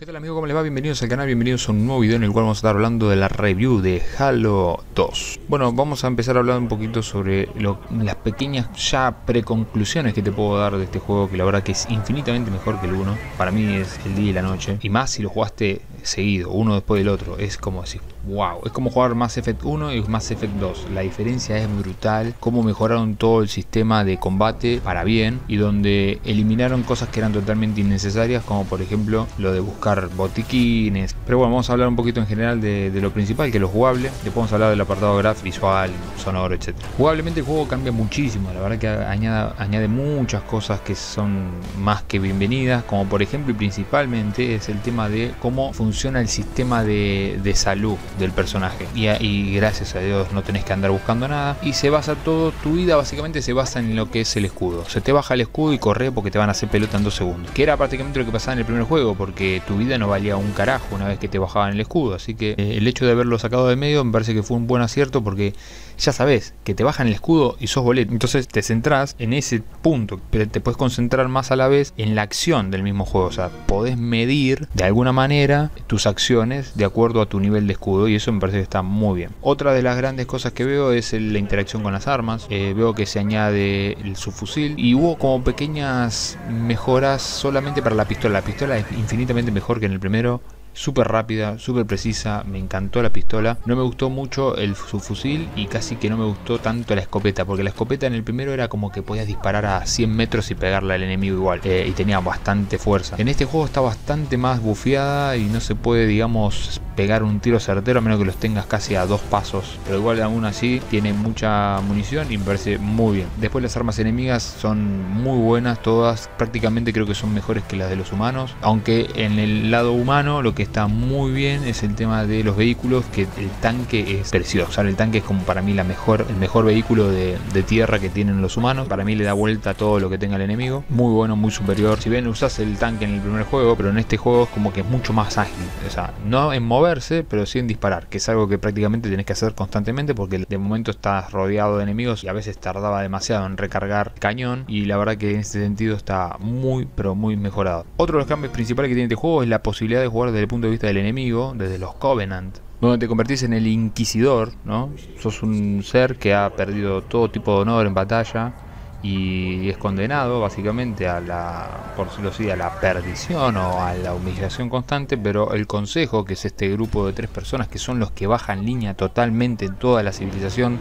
¿Qué tal amigos? ¿Cómo les va? Bienvenidos al canal, bienvenidos a un nuevo video en el cual vamos a estar hablando de la review de Halo 2 Bueno, vamos a empezar a hablar un poquito sobre las pequeñas ya preconclusiones que te puedo dar de este juego Que la verdad que es infinitamente mejor que el 1 Para mí es el día y la noche. Y más si lo jugaste seguido, uno después del otro. Es como decir, wow, es como jugar Mass Effect 1 y Mass Effect 2 La diferencia es brutal, cómo mejoraron todo el sistema de combate para bien Y donde eliminaron cosas que eran totalmente innecesarias Como por ejemplo lo de buscar botiquines. Pero bueno, vamos a hablar un poquito en general de, lo principal, que es lo jugable. Después vamos a hablar del apartado gráfico, visual, sonoro, etc. Jugablemente el juego cambia muchísimo, la verdad que añade, muchas cosas que son más que bienvenidas, como por ejemplo y principalmente es el tema de cómo funciona el sistema de, salud del personaje. Y, y gracias a Dios no tenés que andar buscando nada. Y se basa todo, tu vida básicamente se basa en lo que es el escudo. Se te baja el escudo y corre porque te van a hacer pelota en dos segundos. Que era prácticamente lo que pasaba en el primer juego, porque tu vida no valía un carajo una vez que te bajaban el escudo. Así que eh, el hecho de haberlo sacado de medio me parece que fue un buen acierto porque ya sabes que te bajan el escudo y sos boleto. Entonces te centrás en ese punto, pero te puedes concentrar más a la vez en la acción del mismo juego. O sea, podés medir de alguna manera tus acciones de acuerdo a tu nivel de escudo y eso me parece que está muy bien. Otra de las grandes cosas que veo es la interacción con las armas. Eh, veo que se añade el subfusil y hubo como pequeñas mejoras solamente para la pistola. La pistola es infinitamente mejor que en el primero súper rápida, súper precisa, me encantó la pistola. No me gustó mucho el subfusil y casi que no me gustó tanto la escopeta, porque la escopeta en el primero era como que podías disparar a 100 metros y pegarle al enemigo igual, eh, y tenía bastante fuerza. En este juego está bastante más bufiada y no se puede, digamos, pegar un tiro certero a menos que los tengas casi a dos pasos, pero igual aún así tiene mucha munición y me parece muy bien. Después las armas enemigas son muy buenas, todas prácticamente creo que son mejores que las de los humanos, aunque en el lado humano lo que está muy bien es el tema de los vehículos, que el tanque es precioso. O sea, el tanque es como para mí la mejor, el mejor vehículo de, tierra que tienen los humanos. Para mí le da vuelta a todo lo que tenga el enemigo. Muy bueno, muy superior. Si bien usas el tanque en el primer juego, pero en este juego es como que es mucho más ágil. O sea, no en moverse, pero sí en disparar, que es algo que prácticamente tenés que hacer constantemente porque de momento estás rodeado de enemigos y a veces tardaba demasiado en recargar cañón. Y la verdad que en este sentido está muy, pero muy mejorado. Otro de los cambios principales que tiene este juego es la posibilidad de jugar el punto de vista del enemigo, desde los Covenant, donde te convertís en el inquisidor, ¿no? Sos un ser que ha perdido todo tipo de honor en batalla y es condenado básicamente a la, por decirlo así, a la perdición o a la humillación constante, pero el consejo, que es este grupo de tres personas que son los que bajan línea totalmente en toda la civilización,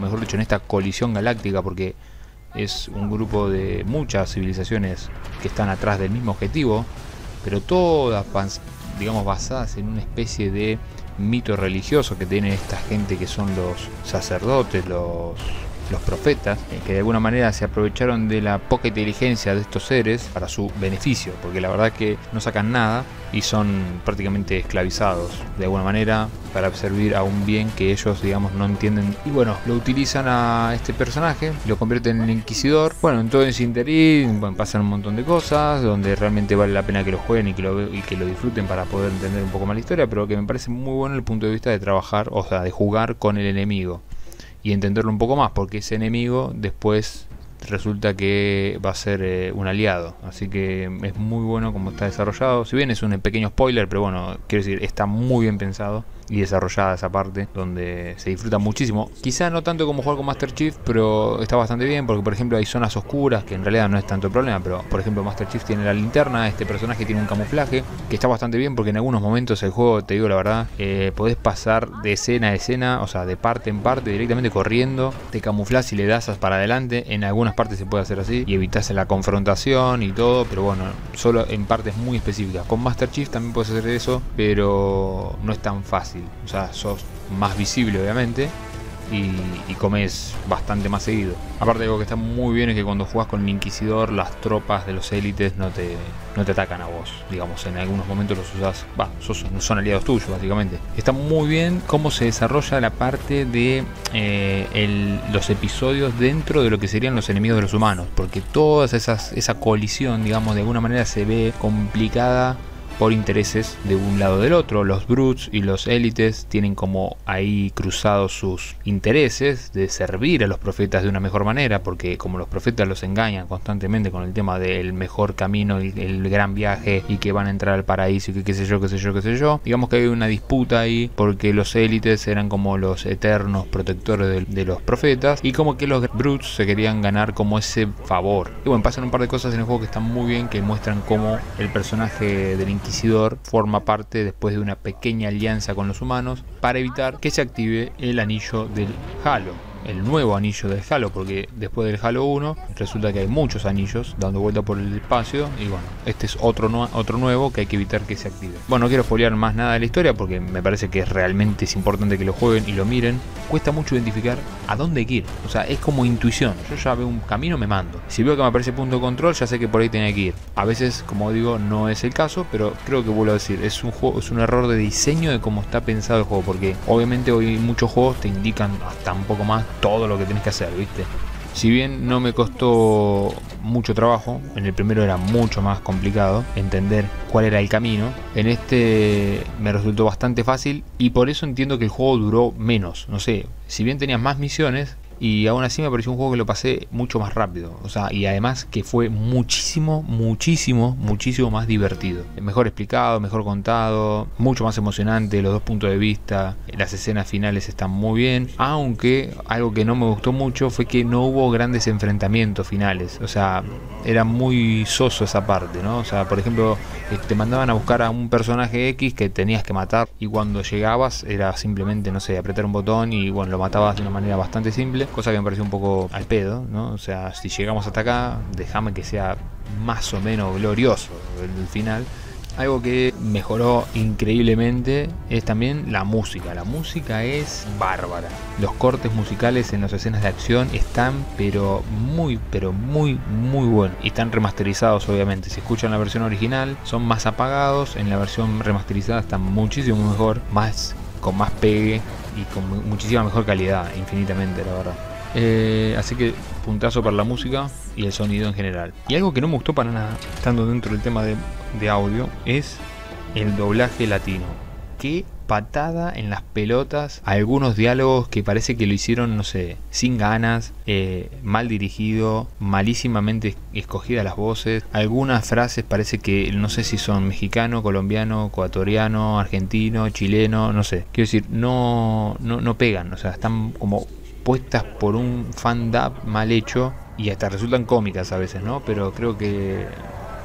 mejor dicho, en esta colisión galáctica, porque es un grupo de muchas civilizaciones que están atrás del mismo objetivo, pero todas digamos, basadas en una especie de mito religioso que tiene esta gente que son los sacerdotes, los los profetas, eh, que de alguna manera se aprovecharon de la poca inteligencia de estos seres para su beneficio, porque la verdad que no sacan nada y son prácticamente esclavizados de alguna manera para servir a un bien que ellos digamos no entienden. Y bueno lo utilizan a este personaje lo convierten en inquisidor. Bueno en todo ese interín pasan un montón de cosas donde realmente vale la pena que lo jueguen y que lo, y que lo disfruten para poder entender un poco más la historia pero que me parece muy bueno el punto de vista de trabajar o sea de jugar con el enemigo y entenderlo un poco más, porque ese enemigo después resulta que va a ser eh, un aliado. Así que es muy bueno como está desarrollado. Si bien es un pequeño spoiler, pero bueno, quiero decir, está muy bien pensado y desarrollada esa parte donde se disfruta muchísimo. Quizá no tanto como jugar con Master Chief, pero está bastante bien porque por ejemplo hay zonas oscuras que en realidad no es tanto el problema, pero por ejemplo Master Chief tiene la linterna, este personaje tiene un camuflaje que está bastante bien porque en algunos momentos el juego, te digo la verdad, eh, podés pasar de escena a escena, o sea, de parte en parte directamente corriendo, te camuflas y le das para adelante, en algunas partes se puede hacer así y evitas la confrontación y todo, pero bueno, solo en partes muy específicas. Con Master Chief también puedes hacer eso, pero no es tan fácil. O sea, sos más visible obviamente y, comes bastante más seguido. Aparte algo que está muy bien es que cuando juegas con el Inquisidor las tropas de los élites no te, no te atacan a vos. Digamos, en algunos momentos los usas, va, son aliados tuyos básicamente. Está muy bien cómo se desarrolla la parte de eh, los episodios dentro de lo que serían los enemigos de los humanos. Porque toda esa colisión, digamos, de alguna manera se ve complicada por intereses de un lado del otro. Los brutes y los élites tienen como ahí cruzados sus intereses de servir a los profetas de una mejor manera, porque como los profetas los engañan constantemente con el tema del mejor camino, el, el gran viaje y que van a entrar al paraíso y que qué sé yo, qué sé yo, qué sé yo, digamos que hay una disputa ahí porque los élites eran como los eternos protectores de, los profetas y como que los brutes se querían ganar como ese favor. Y bueno, pasan un par de cosas en el juego que están muy bien, que muestran cómo el personaje del inquisidor forma parte después de una pequeña alianza con los humanos para evitar que se active el anillo del Halo el nuevo anillo del Halo, porque después del Halo 1 resulta que hay muchos anillos dando vuelta por el espacio y bueno, este es otro, otro nuevo que hay que evitar que se active. Bueno, no quiero spoilear más nada de la historia porque me parece que realmente es importante que lo jueguen y lo miren. Cuesta mucho identificar a dónde ir, o sea, es como intuición. Yo ya veo un camino, me mando. Si veo que me aparece punto de control, ya sé que por ahí tenía que ir. A veces, como digo, no es el caso, pero creo que vuelvo a decir, es un juego, es un error de diseño de cómo está pensado el juego, porque obviamente hoy muchos juegos te indican hasta un poco más todo lo que tienes que hacer, ¿viste? Si bien no me costó mucho trabajo, en el primero era mucho más complicado entender cuál era el camino, en este me resultó bastante fácil y por eso entiendo que el juego duró menos, no sé, si bien tenías más misiones, y aún así me pareció un juego que lo pasé mucho más rápido. O sea, y además que fue muchísimo, muchísimo, muchísimo más divertido. Mejor explicado, mejor contado, mucho más emocionante, los dos puntos de vista, las escenas finales están muy bien. Aunque algo que no me gustó mucho fue que no hubo grandes enfrentamientos finales. O sea, era muy soso esa parte, ¿no? O sea, por ejemplo, eh, te mandaban a buscar a un personaje X que tenías que matar y cuando llegabas era simplemente, no sé, apretar un botón y bueno, lo matabas de una manera bastante simple cosa que me pareció un poco al pedo, ¿no? O sea, si llegamos hasta acá, déjame que sea más o menos glorioso el final. Algo que mejoró increíblemente es también la música. La música es bárbara. Los cortes musicales en las escenas de acción están pero muy, pero muy, muy buenos. Y están remasterizados obviamente. Si escuchan la versión original son más apagados. En la versión remasterizada están muchísimo mejor. Más con más pegue y con muchísima mejor calidad, infinitamente, la verdad. Eh, así que puntazo para la música y el sonido en general. Y algo que no me gustó para nada, estando dentro del tema de, de audio, es el doblaje latino. Qué patada en las pelotas algunos diálogos que parece que lo hicieron, no sé, sin ganas, eh, mal dirigido, malísimamente escogidas las voces. Algunas frases parece que no sé si son mexicano, colombiano, ecuatoriano, argentino, chileno, no sé. Quiero decir, no, no, no pegan, o sea, están como puestas por un fan mal hecho y hasta resultan cómicas a veces, ¿no? Pero creo que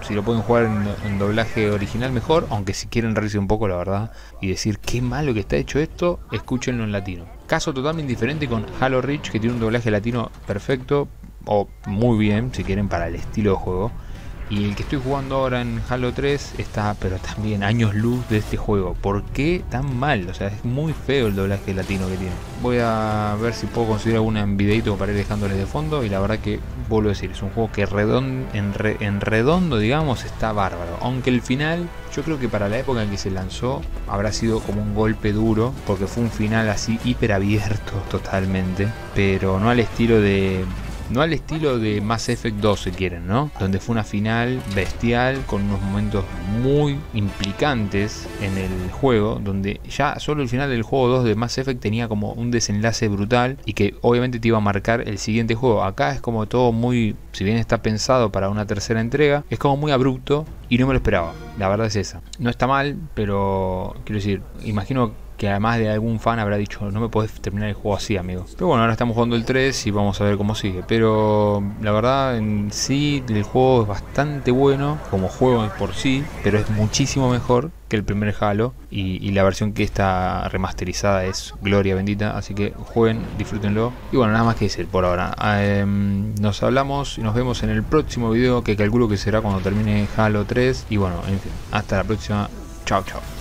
si lo pueden jugar en, doblaje original mejor, aunque si quieren reírse un poco la verdad y decir qué malo que está hecho esto, escúchenlo en latino. Caso totalmente diferente con Halo Reach que tiene un doblaje latino perfecto o muy bien si quieren para el estilo de juego. Y el que estoy jugando ahora en Halo 3 está, pero también años luz de este juego. ¿Por qué tan mal? O sea, es muy feo el doblaje latino que tiene. Voy a ver si puedo conseguir alguna en videito para ir dejándoles de fondo. Y la verdad que, vuelvo a decir, es un juego que en, redondo, digamos, está bárbaro. Aunque el final, yo creo que para la época en que se lanzó, habrá sido como un golpe duro. Porque fue un final así hiper abierto totalmente. Pero no al estilo de no al estilo de Mass Effect 2 si quieren, ¿no? Donde fue una final bestial con unos momentos muy implicantes en el juego, donde ya solo el final del juego 2 de Mass Effect tenía como un desenlace brutal y que obviamente te iba a marcar el siguiente juego. Acá es como todo muy, si bien está pensado para una tercera entrega, es como muy abrupto y no me lo esperaba. La verdad es esa. No está mal, pero quiero decir, imagino que además de algún fan habrá dicho, no me podés terminar el juego así, amigo. Pero bueno, ahora estamos jugando el 3 y vamos a ver cómo sigue. Pero la verdad, en sí, el juego es bastante bueno como juego por sí, pero es muchísimo mejor que el primer Halo. Y, la versión que está remasterizada es gloria bendita. Así que jueguen, disfrútenlo. Y bueno, nada más que decir por ahora. Em, nos hablamos y nos vemos en el próximo video que calculo que será cuando termine Halo 3. Y bueno, en fin, hasta la próxima. Chao, chao.